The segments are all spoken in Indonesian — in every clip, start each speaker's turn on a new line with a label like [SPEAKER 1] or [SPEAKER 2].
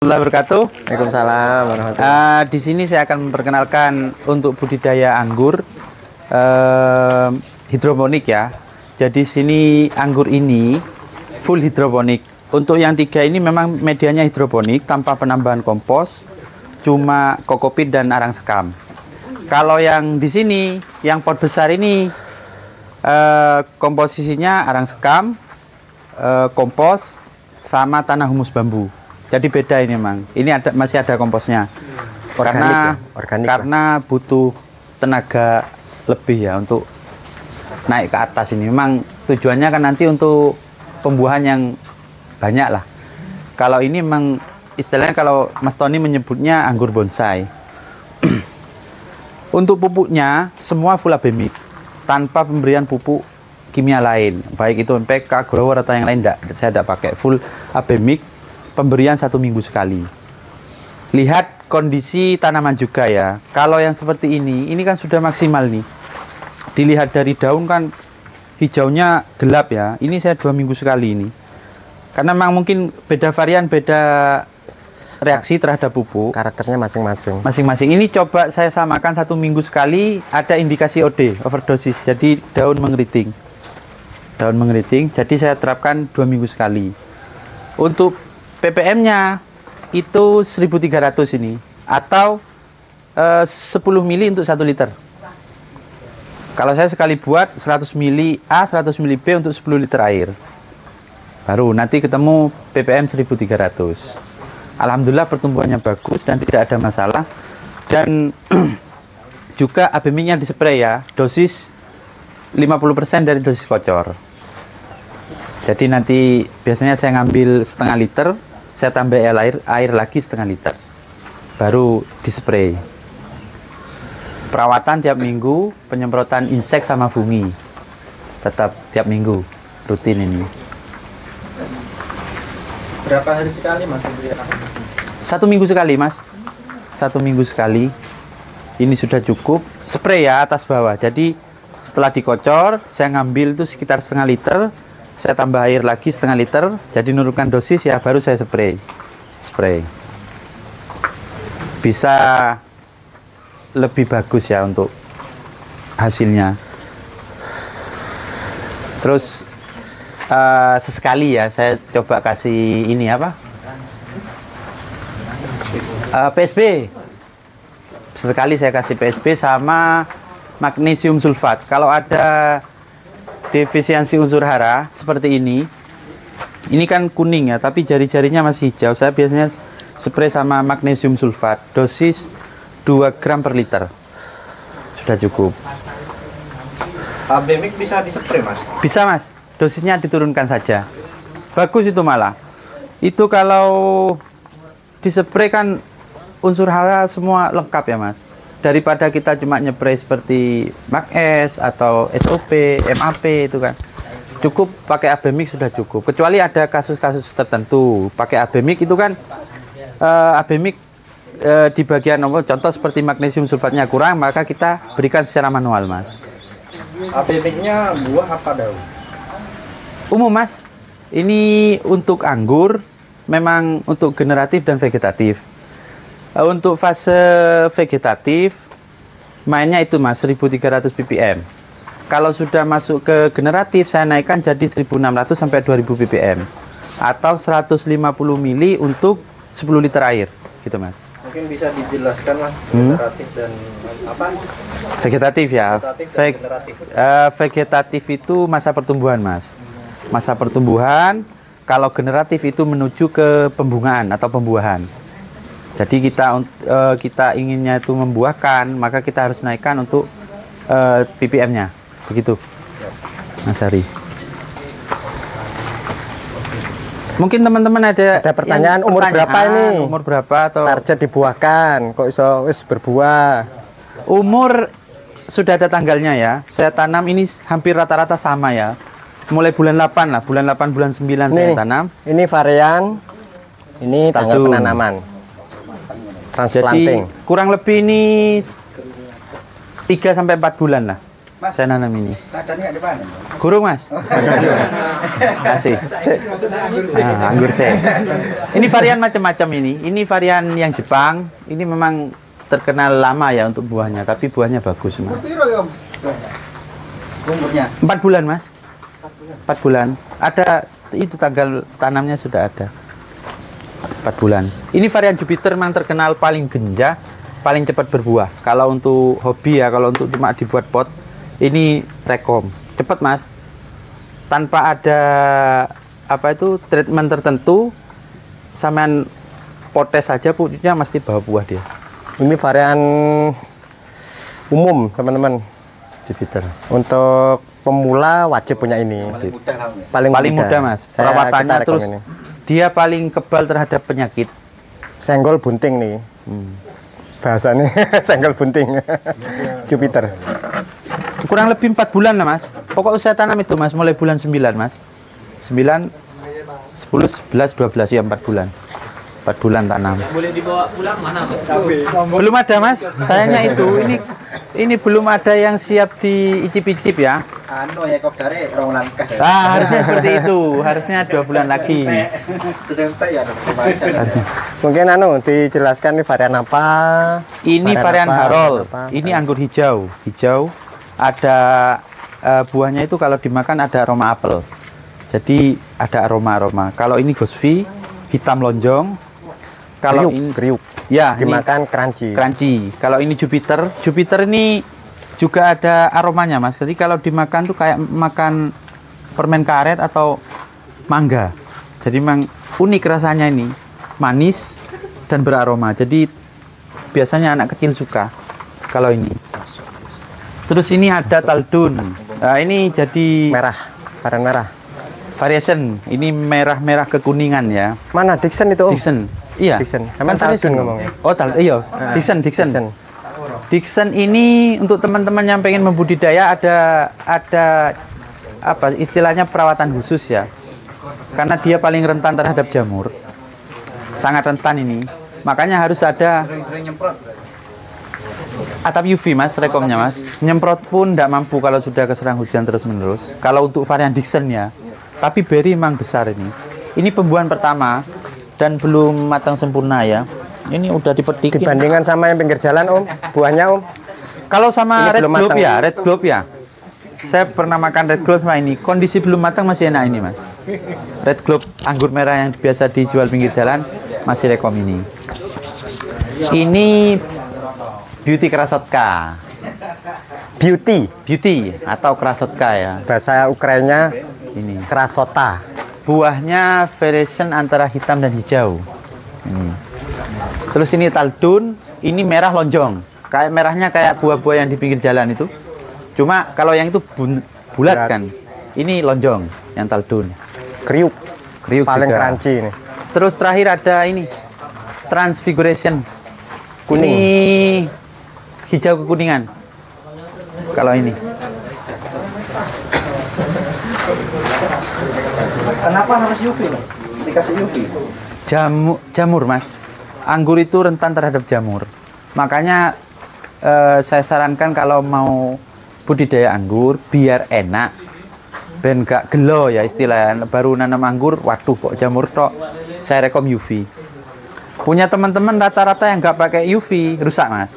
[SPEAKER 1] warahmatullahi wabarakatuh.
[SPEAKER 2] Waalaikumsalam warahmatullahi
[SPEAKER 1] Uh, di sini saya akan memperkenalkan untuk budidaya anggur uh, hidroponik ya. Jadi sini anggur ini full hidroponik. Untuk yang tiga ini memang medianya hidroponik tanpa penambahan kompos, cuma kokopit dan arang sekam. Kalau yang di sini, yang pot besar ini uh, komposisinya arang sekam, uh, kompos, sama tanah humus bambu. Jadi beda ini memang. Ini ada masih ada komposnya.
[SPEAKER 2] Organik
[SPEAKER 1] karena
[SPEAKER 2] ya? Organik
[SPEAKER 1] karena butuh tenaga lebih ya untuk naik ke atas ini. Memang tujuannya kan nanti untuk pembuahan yang banyak lah. Kalau ini memang istilahnya kalau Mas Tony menyebutnya anggur bonsai. untuk pupuknya semua full abemik tanpa pemberian pupuk kimia lain, baik itu MPK, grower atau yang lain enggak. Saya tidak pakai full abemik pemberian satu minggu sekali. Lihat kondisi tanaman juga ya. Kalau yang seperti ini, ini kan sudah maksimal nih. Dilihat dari daun kan hijaunya gelap ya. Ini saya dua minggu sekali ini. Karena memang mungkin beda varian, beda reaksi terhadap pupuk
[SPEAKER 2] Karakternya masing-masing.
[SPEAKER 1] masing-masing. Ini coba saya samakan satu minggu sekali ada indikasi OD overdosis. Jadi daun mengeriting, daun mengeriting. Jadi saya terapkan dua minggu sekali. Untuk ppm-nya itu 1.300 ini atau eh, 10 mili untuk 1 liter. Kalau saya sekali buat 100 mili A, 100 mili B untuk 10 liter air. Baru nanti ketemu ppm 1.300. Alhamdulillah pertumbuhannya bagus dan tidak ada masalah. Dan juga abemiknya dispray ya, dosis 50% dari dosis kocor. Jadi nanti biasanya saya ngambil setengah liter, saya tambah air, air lagi setengah liter. Baru dispray. Perawatan tiap minggu, penyemprotan insek sama fungi. Tetap tiap minggu, rutin ini.
[SPEAKER 3] Berapa hari sekali mas
[SPEAKER 1] Satu minggu sekali, Mas. Satu minggu sekali. Ini sudah cukup. Spray ya atas bawah. Jadi setelah dikocor, saya ngambil itu sekitar setengah liter. Saya tambah air lagi setengah liter. Jadi nurunkan dosis ya baru saya spray. Spray. Bisa lebih bagus ya untuk hasilnya. Terus eh, sesekali ya saya coba kasih ini apa? Eh, PSB. Sesekali saya kasih PSB sama magnesium sulfat. Kalau ada defisiensi unsur hara seperti ini, ini kan kuning ya, tapi jari-jarinya masih hijau. Saya biasanya spray sama magnesium sulfat, dosis 2 gram per liter. Sudah cukup.
[SPEAKER 3] Abemik bisa dispray mas
[SPEAKER 1] Bisa mas, dosisnya diturunkan saja. Bagus itu malah. Itu kalau dispray kan unsur hara semua lengkap ya mas. Daripada kita cuma nyepray seperti MAC-S atau SOP, MAP itu kan. Cukup pakai Abemik sudah cukup. Kecuali ada kasus-kasus tertentu. Pakai Abemik itu kan eh, Abemik eh, di bagian nomor contoh seperti magnesium sulfatnya kurang maka kita berikan secara manual mas.
[SPEAKER 3] Abemiknya buah apa daun?
[SPEAKER 1] umum mas ini untuk anggur memang untuk generatif dan vegetatif untuk fase vegetatif mainnya itu mas 1300 ppm kalau sudah masuk ke generatif saya naikkan jadi 1600 sampai 2000 ppm atau 150 mili untuk 10 liter air. Gitu mas.
[SPEAKER 3] Mungkin bisa dijelaskan mas
[SPEAKER 1] Hmm.
[SPEAKER 3] generatif dan apa?
[SPEAKER 1] vegetatif ya.
[SPEAKER 3] Vegetatif dan
[SPEAKER 1] Veg- eh, vegetatif itu masa pertumbuhan mas. Masa pertumbuhan kalau generatif itu menuju ke pembungaan atau pembuahan jadi kita eh, kita inginnya itu membuahkan maka kita harus naikkan untuk eh, ppm-nya begitu mas Hari mungkin teman-teman ada
[SPEAKER 2] Ada pertanyaan, umur berapa
[SPEAKER 1] pertanyaan,
[SPEAKER 2] ini?
[SPEAKER 1] umur berapa atau
[SPEAKER 2] Target dibuahkan, kok iso wis berbuah.
[SPEAKER 1] Umur sudah ada tanggalnya ya. Saya tanam ini hampir rata-rata sama ya. Mulai bulan 8 lah, bulan 8 bulan 9 saya
[SPEAKER 2] Nih,
[SPEAKER 1] tanam.
[SPEAKER 2] ini varian, ini tanggal
[SPEAKER 1] Satu.
[SPEAKER 2] penanaman. Transplanting.
[SPEAKER 1] Jadi kurang lebih ini 3 sampai 4 bulan lah. saya nanam ini.
[SPEAKER 3] Di mana?
[SPEAKER 1] Gurung mas? Kasih. Nah, anggur saya. Ini varian macam-macam ini. Ini varian yang Jepang. Ini memang terkenal lama ya untuk buahnya, tapi buahnya bagus mas.
[SPEAKER 3] Ya? Umurnya.
[SPEAKER 1] Empat bulan mas. Empat bulan. Ada itu tanggal tanamnya sudah ada. Empat bulan. Ini varian Jupiter memang terkenal paling genjah, paling cepat berbuah. Kalau untuk hobi ya, kalau untuk cuma dibuat pot, ini rekom. Cepat mas. Tanpa ada apa itu treatment tertentu, sampean potes saja punya mesti bawa buah dia.
[SPEAKER 2] Ini varian umum, teman-teman.
[SPEAKER 1] Jupiter.
[SPEAKER 2] Untuk pemula wajib punya ini.
[SPEAKER 3] Mudah lah. ya.
[SPEAKER 2] Paling,
[SPEAKER 1] Paling mudah, mas.
[SPEAKER 2] Saya
[SPEAKER 1] Perawatannya terus
[SPEAKER 2] ini.
[SPEAKER 1] Dia paling kebal terhadap penyakit.
[SPEAKER 2] senggol bunting nih.
[SPEAKER 1] Hmm.
[SPEAKER 2] Bahasanya senggol bunting. Jupiter.
[SPEAKER 1] Kurang lebih empat bulan lah mas. Pokok usia tanam itu mas, mulai bulan 9 mas. 9, 10, 11, 12 ya empat bulan. Empat bulan tanam.
[SPEAKER 4] Boleh dibawa pulang mana mas?
[SPEAKER 1] Belum ada mas, sayangnya itu ini ini belum ada yang siap diicip-icip ya.
[SPEAKER 3] Anu ya kok dari rong langkas ya.
[SPEAKER 1] Ah, harusnya seperti itu, harusnya dua bulan lagi.
[SPEAKER 3] Ya.
[SPEAKER 2] Mungkin anu dijelaskan ini varian apa?
[SPEAKER 1] Ini varian
[SPEAKER 2] apa,
[SPEAKER 1] Harol,
[SPEAKER 2] apa?
[SPEAKER 1] ini anggur hijau, hijau. Ada eh, buahnya itu kalau dimakan ada aroma apel. Jadi ada aroma-aroma. Kalau ini gosvi, hitam lonjong. Kalau
[SPEAKER 2] kriuk,
[SPEAKER 1] ini
[SPEAKER 2] kriuk.
[SPEAKER 1] ya ini
[SPEAKER 2] Dimakan crunchy.
[SPEAKER 1] crunchy. Kalau ini Jupiter, Jupiter ini juga ada aromanya, Mas. Jadi kalau dimakan tuh kayak makan permen karet atau mangga. Jadi memang unik rasanya ini, manis dan beraroma. Jadi biasanya anak kecil suka kalau ini. Terus ini ada taldun. Nah, ini jadi
[SPEAKER 2] merah, varian merah.
[SPEAKER 1] variation. Ini merah-merah kekuningan ya.
[SPEAKER 2] Mana Dixon itu? Om?
[SPEAKER 1] Dixon. Iya.
[SPEAKER 2] Dixon.
[SPEAKER 1] Kan
[SPEAKER 2] Emang. Taldun ngomongnya?
[SPEAKER 1] Oh, tal iya. Dixon, Dixon.
[SPEAKER 2] Dixon.
[SPEAKER 1] Dixon ini untuk teman-teman yang pengen membudidaya ada ada apa istilahnya perawatan khusus ya. Karena dia paling rentan terhadap jamur. Sangat rentan ini. Makanya harus ada atap UV mas, rekomnya mas. Nyemprot pun tidak mampu kalau sudah keserang hujan terus-menerus. Kalau untuk varian Dixon ya. Tapi berry memang besar ini. Ini pembuahan pertama dan belum matang sempurna ya. Ini udah dipetikin.
[SPEAKER 2] Dibandingkan sama yang pinggir jalan Om, buahnya Om.
[SPEAKER 1] Kalau sama
[SPEAKER 2] Ini
[SPEAKER 1] Red Globe ya, Red Globe ya. Saya pernah makan Red Globe sama ini. Kondisi belum matang masih enak ini, Mas. Red Globe anggur merah yang biasa dijual pinggir jalan masih rekom ini. Ini Beauty Krasotka.
[SPEAKER 2] Beauty,
[SPEAKER 1] Beauty atau Krasotka ya.
[SPEAKER 2] bahasa Ukraina
[SPEAKER 1] Ini.
[SPEAKER 2] krasota.
[SPEAKER 1] Buahnya variation antara hitam dan hijau. Ini. Terus ini taldun, ini merah lonjong. Kayak merahnya kayak buah-buah yang di pinggir jalan itu. Cuma kalau yang itu bun- bulat
[SPEAKER 2] Bulat.
[SPEAKER 1] kan. Ini lonjong yang taldun.
[SPEAKER 2] Kriuk,
[SPEAKER 1] Kriuk
[SPEAKER 2] paling
[SPEAKER 1] juga.
[SPEAKER 2] crunchy ini.
[SPEAKER 1] Terus terakhir ada ini transfiguration.
[SPEAKER 2] Kuning.
[SPEAKER 1] Ini hijau kekuningan. Kalau ini.
[SPEAKER 3] Kenapa harus UV? Dikasih UV.
[SPEAKER 1] Jamu, jamur mas anggur itu rentan terhadap jamur. Makanya eh, saya sarankan kalau mau budidaya anggur biar enak ben gak gelo ya istilahnya baru nanam anggur waduh kok jamur tok. Saya rekom UV punya teman-teman rata-rata yang nggak pakai UV rusak mas.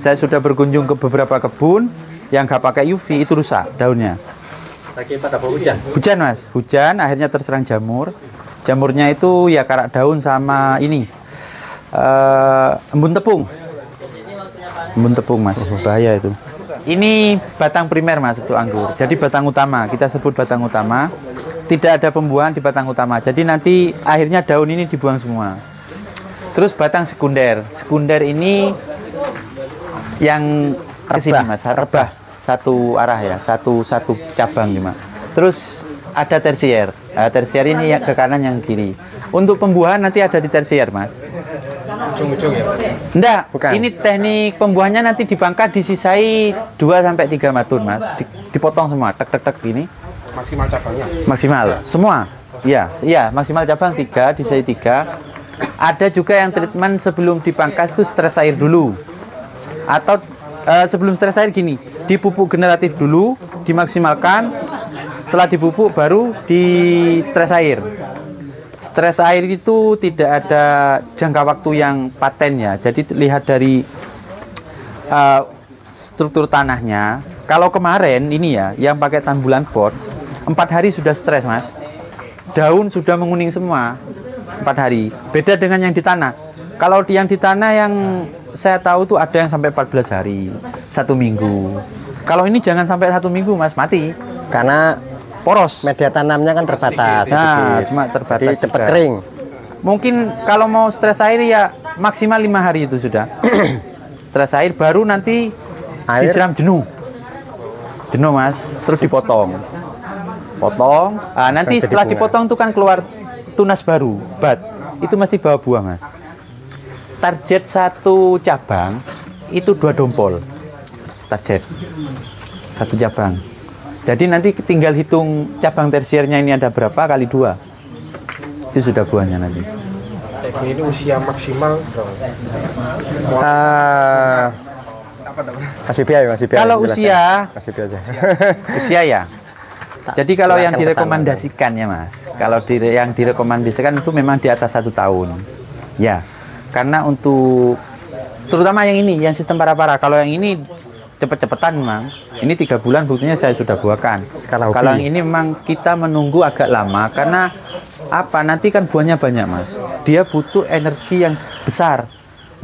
[SPEAKER 1] Saya sudah berkunjung ke beberapa kebun yang nggak pakai UV itu rusak daunnya.
[SPEAKER 4] Sakit pada hujan.
[SPEAKER 1] Hujan mas, hujan akhirnya terserang jamur. Jamurnya itu ya karak daun sama ini eh embun tepung. Embun tepung mas, bahaya itu. Ini batang primer mas itu anggur. Jadi batang utama, kita sebut batang utama. Tidak ada pembuahan di batang utama. Jadi nanti akhirnya daun ini dibuang semua. Terus batang sekunder. Sekunder ini yang ke sini mas, rebah satu arah ya, satu satu cabang lima. Terus ada tersier. Nah, tersier ini yang ke kanan yang kiri. Untuk pembuahan nanti ada di tersier mas.
[SPEAKER 4] Ujung-ujung ya.
[SPEAKER 1] Enggak,
[SPEAKER 2] Bukan.
[SPEAKER 1] ini teknik pembuahannya nanti dibangka disisai 2 sampai 3 matun mas. Di- dipotong semua, tek tek tek gini.
[SPEAKER 4] Maksimal cabangnya.
[SPEAKER 1] Maksimal, semua. Iya, iya, maksimal cabang 3, disisai 3. Ada juga yang treatment sebelum dipangkas itu stres air dulu. Atau eh, sebelum stres air gini, dipupuk generatif dulu, dimaksimalkan. Setelah dipupuk baru di stres air. Stres air itu tidak ada jangka waktu yang paten ya. Jadi lihat dari eh, struktur tanahnya. Kalau kemarin ini ya, yang pakai tambulan pot, empat hari sudah stres mas. Daun sudah menguning semua, empat hari. Beda dengan yang di tanah. Kalau yang di tanah yang saya tahu tuh ada yang sampai 14 hari, satu minggu. Kalau ini jangan sampai satu minggu mas, mati.
[SPEAKER 2] Karena
[SPEAKER 1] Poros.
[SPEAKER 2] media tanamnya kan terbatas.
[SPEAKER 1] Nah,
[SPEAKER 2] sedikit.
[SPEAKER 1] cuma terbatas
[SPEAKER 2] Jadi cepat kering.
[SPEAKER 1] Mungkin kalau mau stres air ya maksimal lima hari itu sudah. stres air baru nanti
[SPEAKER 2] Air?
[SPEAKER 1] disiram jenuh. Jenuh mas, terus dipotong. Potong. Ah, nanti setelah
[SPEAKER 2] bunga.
[SPEAKER 1] dipotong itu kan keluar tunas baru, bat. Itu mesti bawa buah mas. Target satu cabang itu dua dompol. Target satu cabang. Jadi nanti tinggal hitung cabang tersiernya ini ada berapa kali dua. Itu sudah buahnya nanti.
[SPEAKER 4] Ini usia maksimal?
[SPEAKER 2] Eh,
[SPEAKER 4] namanya?
[SPEAKER 2] kasih biaya, kasih biaya.
[SPEAKER 1] Kalau usia
[SPEAKER 2] kasih biaya aja.
[SPEAKER 1] usia ya. Jadi kalau yang direkomendasikan ya mas, kalau dire- yang direkomendasikan itu memang di atas satu tahun, ya. Karena untuk terutama yang ini, yang sistem para-para. Kalau yang ini cepet-cepetan memang, ini tiga bulan buktinya saya sudah buahkan.
[SPEAKER 2] Skala hobi.
[SPEAKER 1] Kalau yang ini memang kita menunggu agak lama karena apa? Nanti kan buahnya banyak mas. Dia butuh energi yang besar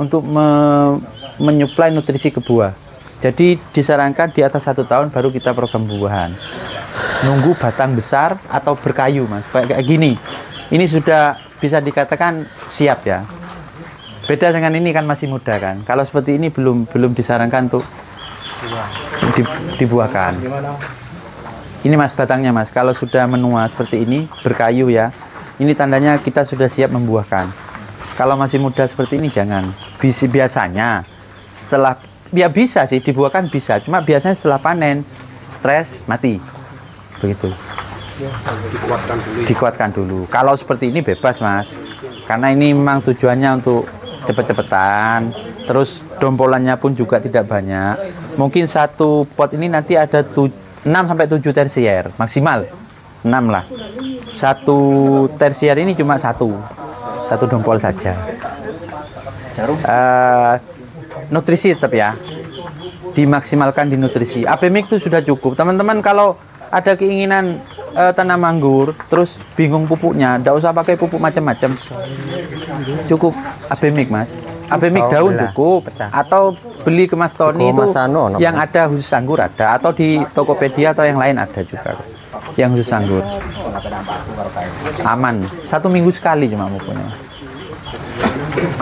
[SPEAKER 1] untuk me- menyuplai nutrisi ke buah. Jadi disarankan di atas satu tahun baru kita program buahan. Nunggu batang besar atau berkayu mas, kayak kayak gini. Ini sudah bisa dikatakan siap ya. Beda dengan ini kan masih muda kan. Kalau seperti ini belum belum disarankan untuk di- dibuahkan. Ini mas batangnya mas. Kalau sudah menua seperti ini berkayu ya. Ini tandanya kita sudah siap membuahkan. Kalau masih muda seperti ini jangan. Bisi biasanya setelah ya bisa sih dibuahkan bisa. Cuma biasanya setelah panen stres mati. Begitu.
[SPEAKER 4] Dikuatkan dulu. ya.
[SPEAKER 1] Dikuatkan dulu. Kalau seperti ini bebas mas. Karena ini memang tujuannya untuk cepet-cepetan. Terus dompolannya pun juga tidak banyak. Mungkin satu pot ini nanti ada tu- 6 sampai 7 tersier maksimal. 6 lah. Satu tersier ini cuma satu. Satu dompol saja. Eh, nutrisi tetap ya. Dimaksimalkan di nutrisi. Abemik itu sudah cukup. Teman-teman kalau ada keinginan eh, tanam anggur, terus bingung pupuknya, tidak usah pakai pupuk macam-macam. Cukup abemik mas. Abemik daun cukup.
[SPEAKER 2] Pecah.
[SPEAKER 1] Atau beli ke Mas Toni
[SPEAKER 2] Di
[SPEAKER 1] itu
[SPEAKER 2] Mas ono,
[SPEAKER 1] yang ada khusus anggur ada. Atau di Tokopedia atau yang lain ada juga. Yang khusus anggur. Aman. Satu minggu sekali cuma pupuknya.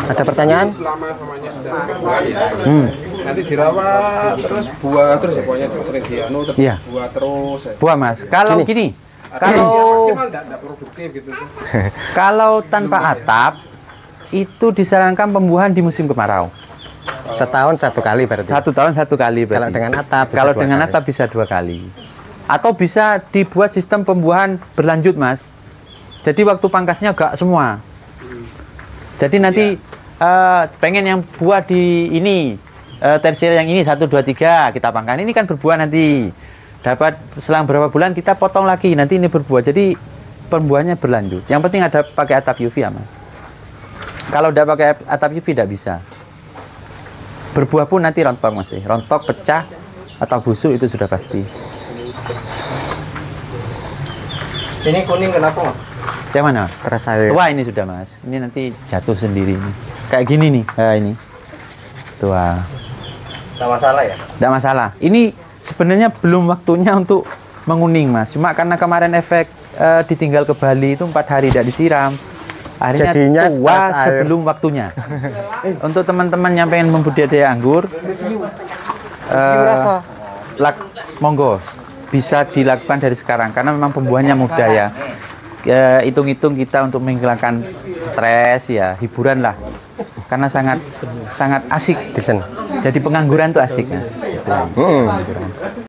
[SPEAKER 2] Ada pertanyaan?
[SPEAKER 4] Selama namanya sudah buah ya.
[SPEAKER 1] Hmm.
[SPEAKER 4] Nanti dirawat terus buah terus ya pokoknya sering dianu terus
[SPEAKER 1] Iya.
[SPEAKER 4] buah terus ya.
[SPEAKER 1] Buah mas. Kalau
[SPEAKER 2] Gini.
[SPEAKER 1] kalau
[SPEAKER 4] usia maksimal enggak enggak produktif gitu
[SPEAKER 1] kalau tanpa atap itu disarankan pembuahan di musim kemarau.
[SPEAKER 2] Setahun satu kali berarti.
[SPEAKER 1] Satu tahun satu kali berarti.
[SPEAKER 2] Kalau dengan atap bisa
[SPEAKER 1] Kalau
[SPEAKER 2] dua
[SPEAKER 1] dengan
[SPEAKER 2] kali.
[SPEAKER 1] atap bisa dua kali. Atau bisa dibuat sistem pembuahan berlanjut mas. Jadi waktu pangkasnya gak semua. Jadi nanti eh, pengen yang buah di ini eh, tersier yang ini satu dua tiga kita pangkas. Ini kan berbuah nanti. Dapat selang berapa bulan kita potong lagi. Nanti ini berbuah. Jadi pembuahannya berlanjut. Yang penting ada pakai atap UV ya mas. Kalau udah pakai atap UV tidak bisa. Berbuah pun nanti rontok masih. Rontok, pecah, atau busuk itu sudah pasti.
[SPEAKER 3] Ini kuning kenapa, Mas?
[SPEAKER 1] Yang mana?
[SPEAKER 2] Stres air.
[SPEAKER 1] Tua ini sudah mas. Ini nanti jatuh sendiri. Kayak gini nih. Nah, ini. Tua.
[SPEAKER 3] Tidak masalah ya?
[SPEAKER 1] Tidak masalah. Ini sebenarnya belum waktunya untuk menguning mas. Cuma karena kemarin efek eh, ditinggal ke Bali itu empat hari tidak disiram. Akhirnya
[SPEAKER 2] Jadinya
[SPEAKER 1] tua
[SPEAKER 2] stres air.
[SPEAKER 1] sebelum waktunya. untuk teman-teman yang pengen membudidaya anggur, eh, lak, monggo bisa dilakukan dari sekarang karena memang pembuahannya mudah ya. Ya, hitung-hitung kita untuk menghilangkan stres ya hiburan lah karena sangat sangat asik jadi pengangguran tuh asik mas.
[SPEAKER 2] Hmm.